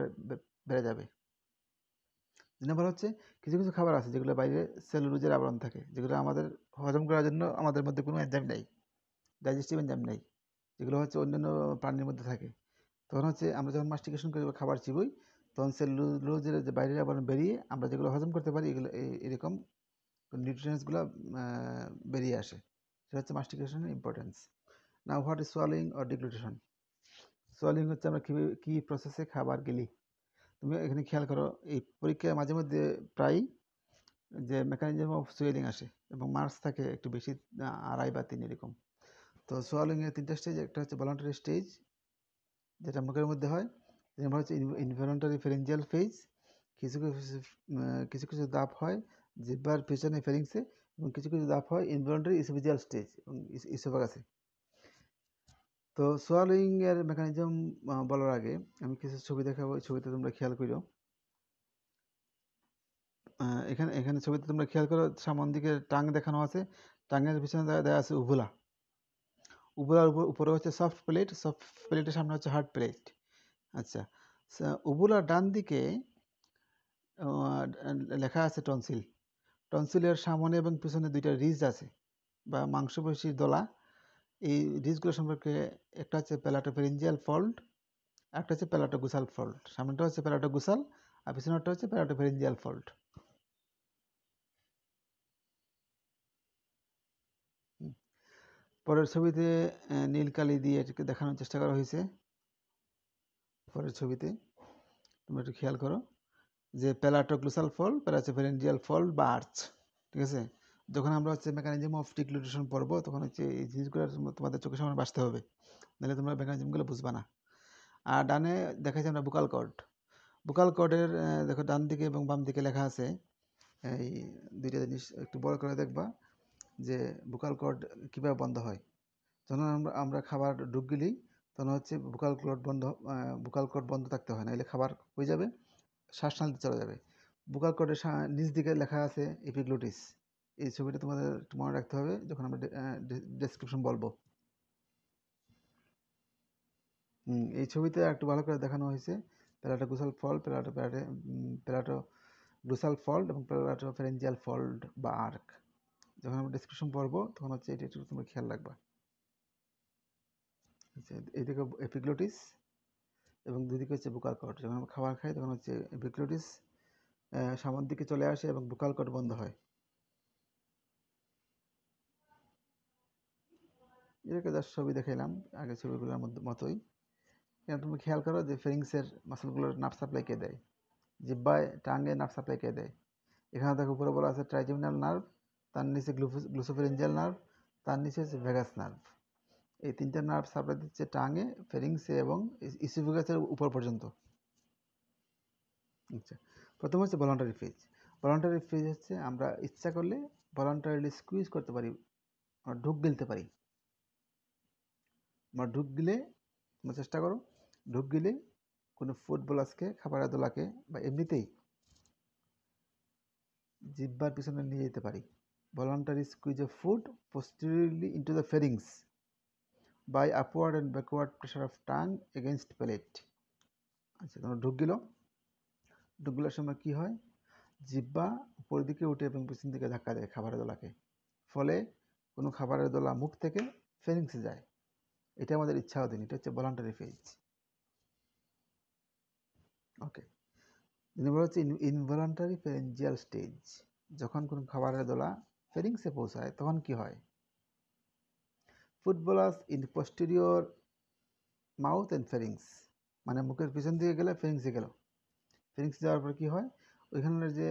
[SPEAKER 1] বেড়ে যাবে। নম্বর হচ্ছে, কিছু কিছু খাবার আছে যেগুলো বাইরে সেলুলোজের আবরণ থাকে, যেগুলো আমাদের হজম করার জন্য আমাদের মধ্যে কোনো এনজাইম নেই ডাইজেস্টিভ এনজাইম নেই, যেগুলো হচ্ছে অন্যান্য প্রাণীর মধ্যে থাকে। তখন হচ্ছে আমরা যখন মাস্টিকেশন করি খাবার চিবই, তখন সেলুলোজের যে বাইরের আবরণ বেরিয়ে আমরা যেগুলো হজম করতে পারি, এগুলো এরকম নিউট্রিয়েন্টসগুলো বেরিয়ে আসে। সেটা হচ্ছে মাস্টিকেশনের ইম্পর্টেন্স না what is swallowing or deglutition swallowing হচ্ছে আমরা কীভাবে, কী প্রসেসে খাবার গেলি? তুমি এখানে খেয়াল করো, এই পরীক্ষায় মাঝে মধ্যে প্রায়ই যে মেকানিজম অফ সোয়েলিং আসে এবং মার্কস থাকে একটু বেশি আড়াই বা তিন এরকম। তো সোয়ালিংয়ের তিনটা স্টেজ একটা হচ্ছে ভলান্টারি স্টেজ যেটা মুখের মধ্যে হয় নম্বর হচ্ছে ইনভলন্টারি ফেরেঞ্জিয়াল ফেজ কিছু কিছু কিছু কিছু দাপ হয় জিব্বার পিছনে ফেরিংসে এবং কিছু কিছু দাপ হয় ইনভলন্টারি ইসোফিজিয়াল স্টেজ এবং ইসোফাগাসে তো সোয়ালিং এর মেকানিজম বলার আগে আমি কিছু ছবি দেখাবো ছবিতে তোমরা খেয়াল করো এখানে এখানে ছবিতে তোমরা খেয়াল করো, সামন দিকে টাং দেখানো আছে। টাঙের পিছনে দেওয়া আছে উভুলা উভুলার উপর, উপরে হচ্ছে সফট প্লেট সফট প্লেটের সামনে হচ্ছে হার্ড প্লেট আচ্ছা উভুলার ডান দিকে লেখা আছে টনসিল টনসিলের সামনে এবং পিছনে দুইটা রিজ আছে বা মাংসপেশির দলা। এই রিজগুলো সম্পর্কে একটা হচ্ছে প্যালাটোফেরিঞ্জিয়াল ফল্ট একটা হচ্ছে প্যালাটোগুসাল ফল্ট। সামনেটা হচ্ছে প্যালাটোগুসাল আর পিছনেরটা হচ্ছে প্যালাটোফেরিঞ্জিয়াল ফল্ট। পরের ছবিতে আহ, নীল কালি দিয়ে এটাকে দেখানোর চেষ্টা করা হয়েছে। পরের ছবিতে তোমরা একটু খেয়াল করো। যে প্যালাটোগ্লুসাল ফল প্যালাটোফেরেঞ্জিয়াল ফল বা আর্চ, ঠিক আছে? যখন আমরা হচ্ছে মেকানিজম অফ ডিক্লুটেশন পড়ব, তখন হচ্ছে এই জিনিসগুলো তোমাদের চোখের সামনে বাঁচতে হবে। নাহলে তোমরা মেকানিজমগুলো বুঝবা না। আর ডানে দেখাচ্ছি আমরা বুকাল কর্ড। বুকাল কর্ডের দেখো ডান দিকে এবং বাম দিকে লেখা আছে, এই দুইটা জিনিস একটু বড় করে দেখবা, যে বুকাল কর্ড কীভাবে বন্ধ হয়। যখন আমরা আমরা খাবার ঢুক গেলেই তখন হচ্ছে বুকাল কর্ড বন্ধ বুকাল কর্ড বন্ধ থাকতে হয় না এলে খাবার হয়ে যাবে। শ্বাসনালীতে চলে যাবে। বুকাল কর্ডের নিচ দিকে লেখা আছে এপিগ্লুটিস এই ছবিটা তোমাদের মনে রাখতে হবে যখন আমরা ডেসক্রিপশন বলব। এই ছবিতে একটু ভালো করে দেখানো হয়েছে প্যালাটো গুসাল ফল্ট প্যালাটো প্যালাটো প্যালাটো গ্লুসাল ফল্ট এবং প্যালাটো ফেরেঞ্জিয়াল ফল্ট বা আর্ক যখন আমরা ডিসক্রিপশন পড়ব তখন হচ্ছে এটা একটু তোমরা খেয়াল রাখবা। আচ্ছা এইদিকে এপিগ্লোটিস এবং দুদিকে হচ্ছে বুকাল কট। যখন আমরা খাবার খাই, তখন হচ্ছে এপিগ্লোটিস সামনের দিকে চলে আসে এবং বুকাল কট বন্ধ হয়। এটাকে জাস্ট ছবি দেখাইলাম, আগের ছবিগুলোর মধ্যে, মতোই। এখানে তুমি খেয়াল করো যে ফেরিংসের মাসলগুলোর নার্ভ সাপ্লাই কে দেয়। জিব্বায় টাঙ্গে নার্ভ সাপ্লাই কে দেয়। এখানে দেখো উপরে বলা আছে ট্রাইজেমিনাল নার্ভ তার নিচে গ্লুসোফেরেঞ্জিয়াল নার্ভ তার নিচে হচ্ছে ভেগাস নার্ভ এই তিনটা নার্ভ সাপ্লাই দিচ্ছে টাঙে ফেরিংসে এবং ইসিফিগাসের উপর পর্যন্ত। আচ্ছা প্রথম হচ্ছে ভলান্টারি ফেজ ভলান্টারি ফেজ হচ্ছে আমরা ইচ্ছা করলে ভলান্টারিলি স্কুইজ করতে পারি, আমরা ঢুক গিলতে পারি। আমরা ঢুক গিলে তোমরা চেষ্টা করো, ঢুক গিলে কোনো ফুটবলার্সকে খাবারের দোলাকে বা এমনিতেই জিব্বার পিছনে নিয়ে যেতে পারি। Voluntary squeeze of food posteriorly into the pharynx by upward and backward pressure of tongue against palate. আচ্ছা তোমরা ঢুক গেল। ঢুক গেলার সময় কী হয়? জিব্বা উপর দিকে উঠে এবং পিছন দিকে ধাক্কা দেয় খাবারের দোলাকে। ফলে কোনো খাবারের দোলা মুখ থেকে ফেরিংসে যায়। এটা আমাদের ইচ্ছা অধীন, এটা হচ্ছে ভলান্টারি ফেজ ওকে নম্বর হচ্ছে ইনভলান্টারি ফেরেঞ্জিয়াল স্টেজ যখন কোনো খাবারের দোলা ফেরিংসে পৌঁছায়, তখন কি হয়? Food bolus in posterior mouth and pharynx মানে মুখের পিছন দিকে গেলে ফেরিংসে গেল। ফেরিংসে যাওয়ার পর কী হয়? ওইখানের যে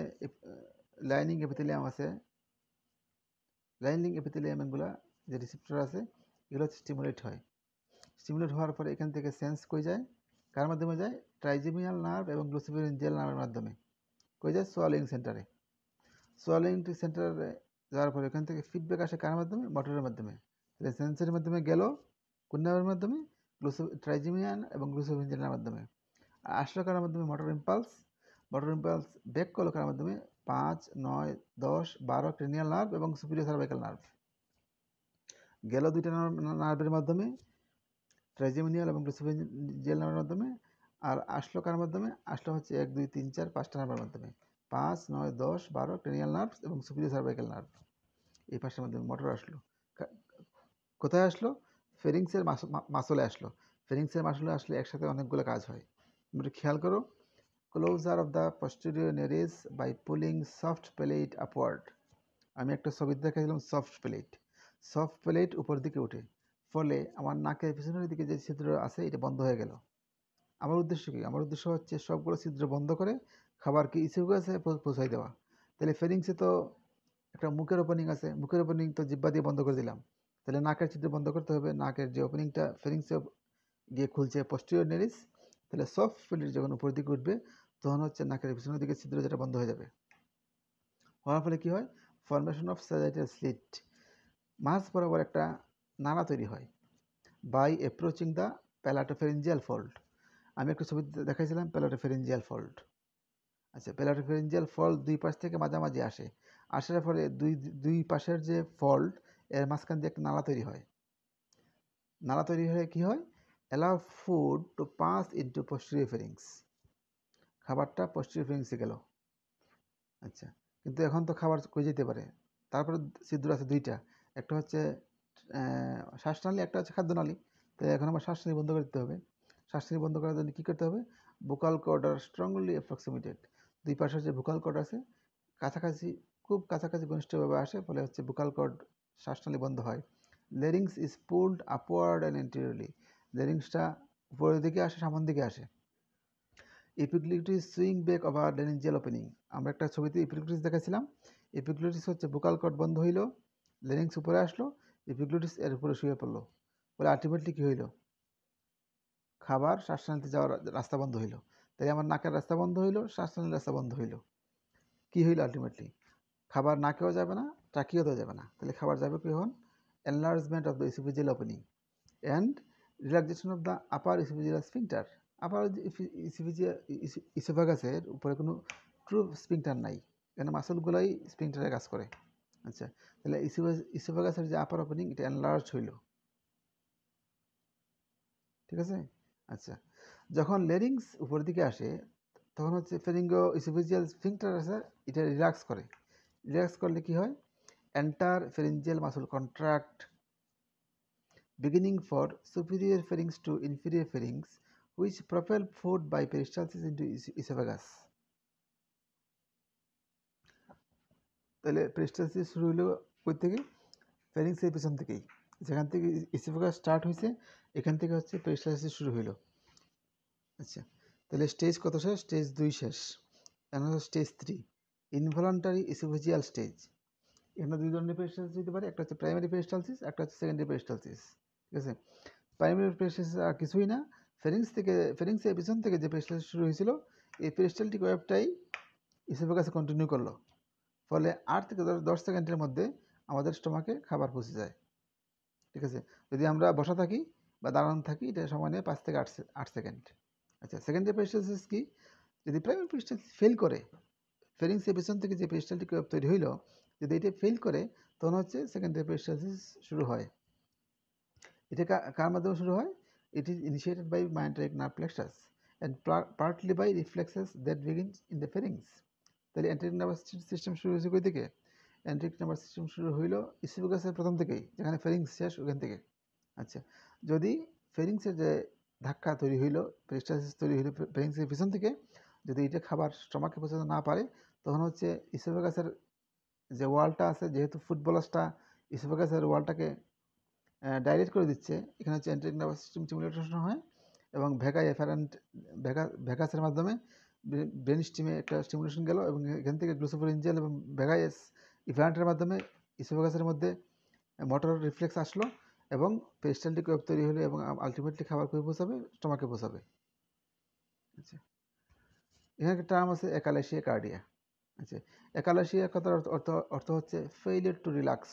[SPEAKER 1] লাইনিং এপিথেলিয়াম আছে লাইনিং এপিথেলিয়ামগুলো যে রিসেপ্টর আছে, এগুলো স্টিমুলেট হয়। স্টিমুলেট হওয়ার পরে এখান থেকে সেন্স কই যায়? কার মাধ্যমে যায়? ট্রাইজেমিয়াল নার্ভ এবং গ্লুসিফেরিনজিয়াল নার্ভের মাধ্যমে। কই যায়? সোয়ালিং সেন্টারে সোয়ালিং সেন্টারে যাওয়ার পরে এখান থেকে ফিডব্যাক আসে কার মাধ্যমে? মোটরের মাধ্যমে। তাহলে সেন্সরের মাধ্যমে গেল কোন মাধ্যমে, গ্লুসো, ট্রাইজেমিয়ান এবং গ্লুসোফেনজিয়ানের মাধ্যমে। আর আসলো কার মাধ্যমে motor impulse motor impulse back করল কার মাধ্যমে পাঁচ, নয়, দশ, বারো ক্রেনিয়াল নার্ভ এবং সুপিরিয়র সার্ভাইকাল নার্ভ। গেল দুইটা নার্ভের মাধ্যমে ট্রাইজেমিনিয়াল এবং গ্লুসোফেনজিয়াল নার্ভের মাধ্যমে, আর আসলো কার মাধ্যমে আসলো হচ্ছে এক, দুই, তিন, চার, পাঁচটা নার্ভের মাধ্যমে। পাঁচ, নয়, দশ, বারো ক্রেনিয়াল নার্ভ এবং সুপিরিয়র সার্ভাইকাল নার্ভ। এই পাঁচটার মাধ্যমে মোটর আসলো। কোথায় আসলো? ফেরিংসের মাসলে আসলো। ফেরিংসের মাসলে আসলে একসাথে অনেকগুলো কাজ হয়। একটু খেয়াল করো। Closure of the posterior nares by pulling soft palate upward আমি একটা ছবি দেখাইছিলাম সফট প্লেট সফট প্লেট উপর দিকে উঠে। ফলে আমার নাকের পিছনের দিকে যে ছিদ্র আছে, এটা বন্ধ হয়ে গেল। আমার উদ্দেশ্য কী? আমার উদ্দেশ্য হচ্ছে সবগুলো ছিদ্র বন্ধ করে খাবারকে ইসিউ আছে পৌঁছাই দেওয়া। তাহলে ফেরিংসে তো একটা মুখের ওপেনিং আছে। মুখের ওপেনিং তো জিব্বা দিয়ে বন্ধ করে দিলাম। তাহলে নাকের ছিদ্র বন্ধ করতে হবে। নাকের যে ওপেনিংটা ফেরিংসে গিয়ে খুলছে পস্টিরিয়র নেরিস তাহলে সফট ফিলিট যখন উপর দিকে উঠবে, তখন হচ্ছে নাকের পিছনের দিকে ছিদ্র যেটা বন্ধ হয়ে যাবে। হওয়ার ফলে কী হয়? ফর্মেশন অফ স্যাজাইটাল স্লিট মাছ বরাবর একটা নালা তৈরি হয় by approaching the palatopharyngeal fold আমি একটা ছবি দেখাইছিলাম প্যালাটোফেরেঞ্জিয়াল ফল্ট আচ্ছা প্যালাটোফেরেঞ্জিয়াল ফল্ট দুই পাশ থেকে মাঝামাঝি আসে। আসার ফলে দুই দুই পাশের যে ফল্ট এর মাঝখান দিয়ে একটা নালা তৈরি হয়। নালা তৈরি হয়ে কি হয়? Allow food to pass into posterior pharynx খাবারটা পোস্টেরিয়র ফেরিংসে গেল। আচ্ছা কিন্তু এখন তো খাবার কই যেতে পারে? তারপরে ছিদ্র আছে দুইটা। একটা হচ্ছে শ্বাসনালী, একটা হচ্ছে খাদ্যনালী তো এখন আমার শ্বাসনালী বন্ধ করে দিতে হবে। শ্বাসনালী বন্ধ করার জন্য কী করতে হবে? Vocal cord are strongly approximated দুই পাশে যে ভোকাল কর্ড আছে, কাছাকাছি, খুব কাছাকাছি ঘনিষ্ঠভাবে আসে, ফলে হচ্ছে ভোকাল কর্ড শ্বাসনালী বন্ধ হয়। Larynx is pulled upward and anteriorly লেরিংসটা উপরের দিকে আসে সামন দিকে আসে। Epiglottis swing back over laryngeal opening আমরা একটা ছবিতে ইপিগ্লিটিস দেখাছিলাম ইপিগ্লিটিস হচ্ছে ভোকাল কর্ড বন্ধ হইল লেরিংস উপরে আসলো ইপিগ্লিটিস এর উপরে শুয়ে পড়ল। বলে আলটিমেটলি কী হইল? খাবার, শ্বাসনালীতে যাওয়ার রাস্তা বন্ধ হইল। তাই আমার নাকের রাস্তা বন্ধ হইল, শ্বাসনালীর রাস্তা বন্ধ হইল। কী হইল আলটিমেটলি খাবার নাকেও যাবে না টাকিয়েও যাবে না। তাহলে খাবার যাবে কি কখন enlargement of the esophageal opening and relaxation of the upper esophageal sphincter upper ইসোফাগাসের উপরে কোনো ট্রু স্পিংটার নাই। কেন মাসলগুলাই স্পিংটারে কাজ করে। আচ্ছা তাহলে ইসোফাগাসের যে আপার ওপেনিং এটা এনলার্জ হইল। ঠিক আছে? আচ্ছা যখন লেরিংস উপর দিকে আসে, তখন হচ্ছে ফেরিঙ্গো ইসোফেজিয়াল স্পিংটার আছে, এটা রিল্যাক্স করে। রিল্যাক্স করলে কি হয়? Enter pharyngeal muscle contract beginning for superior pharynx to inferior pharynx which propel food by peristalsis into to esophagus তাহলে পেরিস্টালসিস শুরু হইল কই থেকে? ফেরিংসের পেছন থেকেই। যেখান থেকে ইসোভেগাস স্টার্ট হয়েছে এখান থেকে হচ্ছে পেরিস্টালসিস শুরু হইল। আচ্ছা তাহলে স্টেজ কত শেষ? স্টেজ দুই শেষ। এখন stage three involuntary esophageal stage এখানে দুই ধরনের পেরিস্টালসিস হতে পারে, একটা হচ্ছে প্রাইমারি পেরিস্টালসিস একটা হচ্ছে সেকেন্ডারি পেরিস্টালসিস ঠিক আছে? প্রাইমারি পেরিস্টালসিস আর কিছুই না ফেরিংস থেকে ফেরিংসের পিছন থেকে যে পেরিস্টালসিস শুরু হয়েছিল, এই পেরিস্টালটিক ওয়েবটাই কাছে কন্টিনিউ করল। ফলে আট থেকে দশ সেকেন্ডের মধ্যে আমাদের স্টোমাকে খাবার পৌঁছে যায়, ঠিক আছে? যদি আমরা বসা থাকি বা দাঁড়ানো থাকি, এটা সময় নেয় পাঁচ থেকে আট আট সেকেন্ড। আচ্ছা সেকেন্ডারি পেরিস্টালসিস কি? যদি প্রাইমারি পেরিস্টালসিস ফেল করে ফেরিংসের পিছন থেকে যে পেরিস্টালটিক ওয়েব তৈরি হইল যদি এটা ফেল করে, তখন হচ্ছে সেকেন্ডারি পেরিস্টালসিস শুরু হয়। এটা কার মাধ্যমে শুরু হয়? It is initiated by nerve plexus and partly by reflexes that begins in the pharynx তাহলে অ্যান্ট্রিক নার্ভাস সিস্টেম শুরু হয়েছে কই থেকে? অ্যান্ট্রিক নার্ভাস সিস্টেম শুরু হইল ইসিফোগাসের প্রথম থেকেই, যেখানে ফেরিংস শেষ ওখান থেকে। আচ্ছা যদি ফেরিংসের যে ধাক্কা তৈরি হইল পেরিস্টালসিস তৈরি হইল ফেরিংসের পিছন থেকে, যদি এটা খাবার স্টমাকে পৌঁছাতে না পারে, তখন হচ্ছে ইসোফেগাসের যে ওয়ালটা আছে, যেহেতু ফুটবলার্সটা ইসোফেগাসের ওয়ালটাকে ডাইরেক্ট করে দিচ্ছে, এখানে হচ্ছে এন্ট্রিক নার্ভাস সিস্টেম স্টিমুলেশন হয় এবং ভেগা এফারেন্ট ভেগা, ভেগাসের মাধ্যমে ব্রেন স্টিমে একটা স্টিমুলেশন গেল এবং এখান থেকে গ্লুসোফোরিনজেল এবং ভেগাইস ইফারেন্টের মাধ্যমে ইসোফেগাসের মধ্যে মোটর রিফ্লেক্স আসলো এবং পেস্টালটিক ওয়েব তৈরি হলো এবং আলটিমেটলি খাবার করে পৌঁছাবে? স্টমাকে পৌঁছাবে। আচ্ছা। এখানে একটা টার্ম আছে একালেশিয়া কার্ডিয়া আচ্ছা একালেশিয়া কথার অর্থ অর্থ হচ্ছে ফেইলিয়ার টু রিল্যাক্স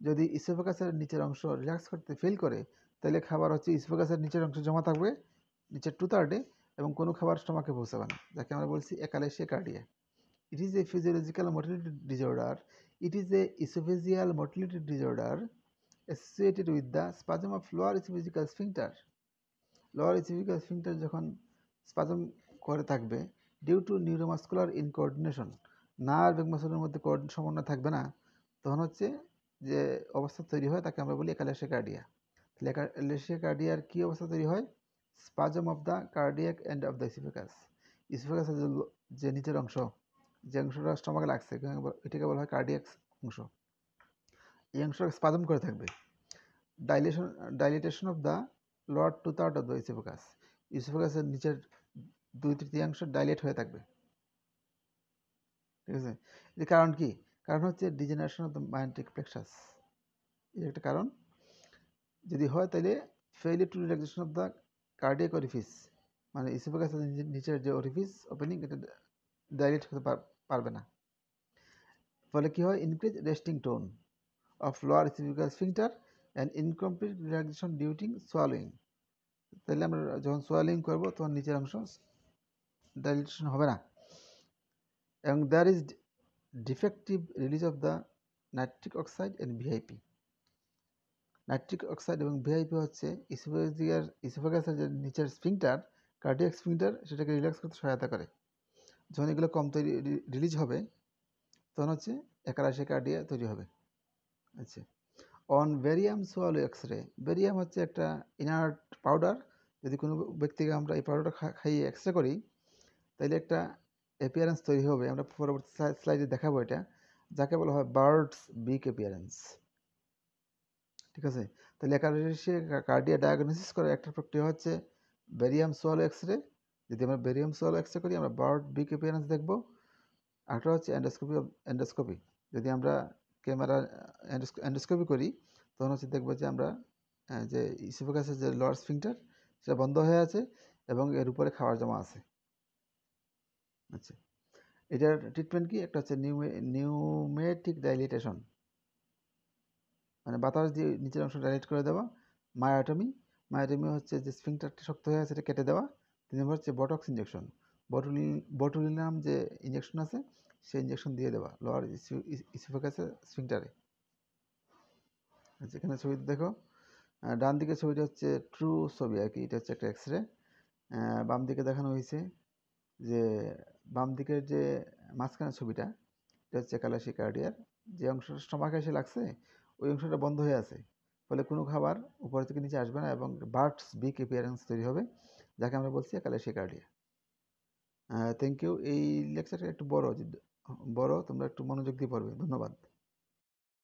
[SPEAKER 1] যদি ইসোফেগাসের নিচের অংশ রিল্যাক্স করতে ফেল করে, তাহলে খাবার হচ্ছে ইসোফেগাসের নিচের অংশ জমা থাকবে, নিচের টু থার্ডে এবং কোনো খাবার স্টমাকে পৌঁছাবে না। যাকে আমরা বলছি achalasia cardia it is a physiological motility disorder it is a esophageal motility disorder associated with the spasm of lower esophageal sphincter. Lower esophageal sphincter যখন স্পাজম করে থাকবে due to neuromuscular incoordination nerve এবং মাসলের মধ্যে সমন্বয় থাকবে না। তখন হচ্ছে যে অবস্থা তৈরি হয় তাকে আমরা বলি একালেশিয়া কার্ডিয়া তাহলে একালেশিয়া কার্ডিয়ার কী অবস্থা তৈরি হয়? Spasm of the cardiac end of the esophagus ইসোফেগাসের যে নিচের অংশ, যে অংশটা স্টমাকে লাগছে এটাকে বলা হয় কার্ডিয়াক অংশ। এই অংশটা স্পাজম করে থাকবে। Dilation dilatation of the lower two third of the esophagus ইসোফোকাসের নিচের দুই তৃতীয়াংশ ডাইলেট হয়ে থাকবে। ঠিক আছে? এর কারণ কি? কারণ হচ্ছে degeneration of the myenteric plexus এর একটা কারণ, যদি হয় তাহলে failure to relaxation of the cardiac orifice মানে ইসোফোকাসের নিচের যে অরিফিস ওপেনিং এটা ডাইলেট হতে পারবে না। ফলে কি হয়? Increase resting tone of lower esophageal sphincter and incomplete relaxation during swallowing তাহলে আমরা যখন সোয়ালিং করব, তখন নিচের অংশ ডাইলেশন হবে না। এবং there is defective release of the nitric oxide and VIP nitric oxide এবং ভিআইপি হচ্ছে ইসোফেজিয়ার ইসোফেগাসের যে নিচের স্পিংটার কার্ডিয়াক স্পিংটার সেটাকে রিল্যাক্স করতে সহায়তা করে। যখন এগুলো কম তৈরি রিলিজ হবে, তখন হচ্ছে একারাশি কার্ডিয়া তৈরি হবে। আচ্ছা। On barium swallow X ray ভেরিয়াম হচ্ছে একটা ইনার্ট পাউডার যদি কোনো ব্যক্তিকে আমরা এই পাউডারটা খাইয়ে এক্স রে করি তাহলে একটা অ্যাপিয়ারেন্স তৈরি হবে। আমরা পরবর্তী স্লাইডে দেখাবো এটা। যাকে বলা হয় বার্ডস বিক অ্যাপিয়ারেন্স ঠিক আছে? তাহলে একাডেসে কার্ডিয়া ডায়াগনোসিস করার একটা প্রক্রিয়া হচ্ছে বেরিয়াম সোয়ালো এক্স রে যদি আমরা বেরিয়াম সোয়ালো এক্স রে করি, আমরা বার্ড বিক অ্যাপিয়ারেন্স দেখব। আরেকটা হচ্ছে অ্যান্ডোস্কোপি অ্যান্ডোস্কোপি যদি আমরা ক্যামেরা অ্যান্ডোস্কোপি করি, তখন হচ্ছে দেখব যে আমরা যে ইসোফোগাসের যে লর স্ফিংটার সেটা বন্ধ হয়ে আছে এবং এর উপরে খাবার জমা আছে। আচ্ছা। এটার ট্রিটমেন্ট কি? একটা হচ্ছে নিউমে নিউমেটিক ডাইলিটেশন মানে বাতাস দিয়ে নিচের অংশ ডাইলেট করে দেওয়া মায়াটমি মায়াটমি হচ্ছে যে স্ফিংটারটা শক্ত হয়ে আছে সেটা কেটে দেওয়া। তিন নম্বর হচ্ছে বটক্স ইঞ্জেকশন বটুলি বটুলিনাম যে ইঞ্জেকশন আছে, সেই ইঞ্জেকশন দিয়ে দেওয়া লোয়ার ইসোফেগাসের আচ্ছা এখানে ছবিতে দেখো। ডান দিকে ছবিটা হচ্ছে ট্রু ছবি আর কি। এটা হচ্ছে একটা এক্স রে বাম দিকে দেখানো হয়েছে যে বাম দিকের যে মাঝখানের ছবিটা, এটা হচ্ছে কালাশি কার্ডিয়ার। যে অংশটা স্টমাক এসে লাগছে, ওই অংশটা বন্ধ হয়ে আছে। ফলে কোনো খাবার উপর থেকে নিচে আসবে না এবং বার্ডস বিগ এপিয়ারেন্স তৈরি হবে, যাকে আমরা বলছি কালাশি কার্ডিয়া। থ্যাংক ইউ এই লেকচারটা একটু বড় বড়, তোমরা একটু মনোযোগ দিয়ে পড়বে। ধন্যবাদ।